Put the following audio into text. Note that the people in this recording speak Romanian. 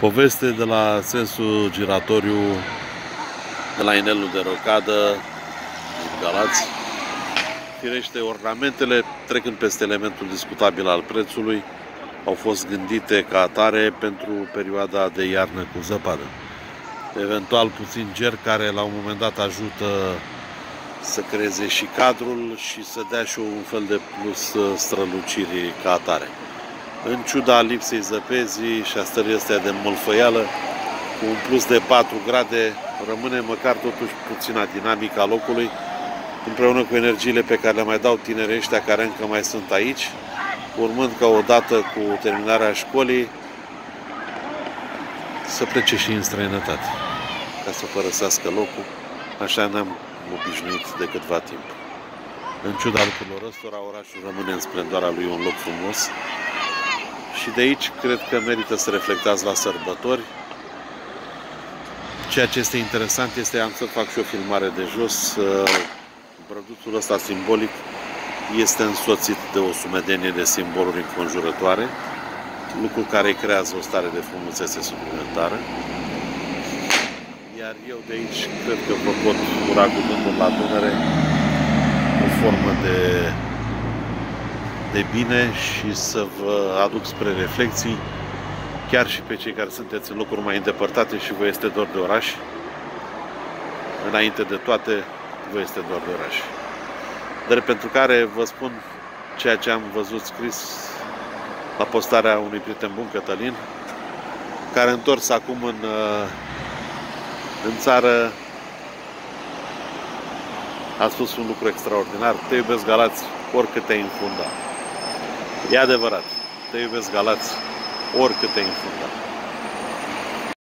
Poveste de la sensul giratoriu de la inelul de rocadă din Galați. Firește, ornamentele, trecând peste elementul discutabil al prețului, au fost gândite ca atare pentru perioada de iarnă cu zăpadă. Eventual puțin ger care la un moment dat ajută să creeze și cadrul și să dea și un fel de plus strălucire ca atare. În ciuda lipsei zăpezii și a stării astea de mălfăială, cu un plus de 4 grade, rămâne măcar totuși puțina dinamica locului, împreună cu energiile pe care le mai dau tinerii ăștia care încă mai sunt aici, urmând ca odată cu terminarea școlii să plece și în străinătate, ca să părăsească locul. Așa ne-am obișnuit de câtva timp. În ciuda lucrurilor ăstora, orașul rămâne în splendoarea lui un loc frumos și de aici cred că merită să reflectați la sărbători. Ceea ce este interesant este, am să fac și o filmare de jos, brăduțul ăsta simbolic este însoțit de o sumedenie de simboluri înconjurătoare, lucru care creează o stare de frumusețe suplimentară. Iar eu de aici cred că vă pot ura cu gândul la Dunăre o formă de, de bine și să vă aduc spre reflexii, chiar și pe cei care sunteți în locuri mai îndepărtate și vă este dor de oraș. Înainte de toate, vă este dor de oraș. Dar pentru care vă spun ceea ce am văzut scris la postarea unui prieten bun, Cătălin, care întors acum în, în țară a spus un lucru extraordinar. Te iubesc Galați oricât te-ai infunda. E adevărat. Te iubesc Galați oricât te-ai infunda.